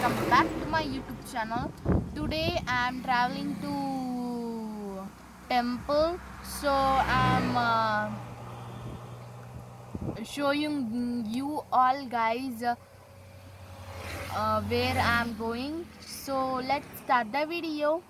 welcome back to my youtube channel. Today i am traveling to temple. So i'm uh, showing you all guys uh, where i'm going. So let's start the video.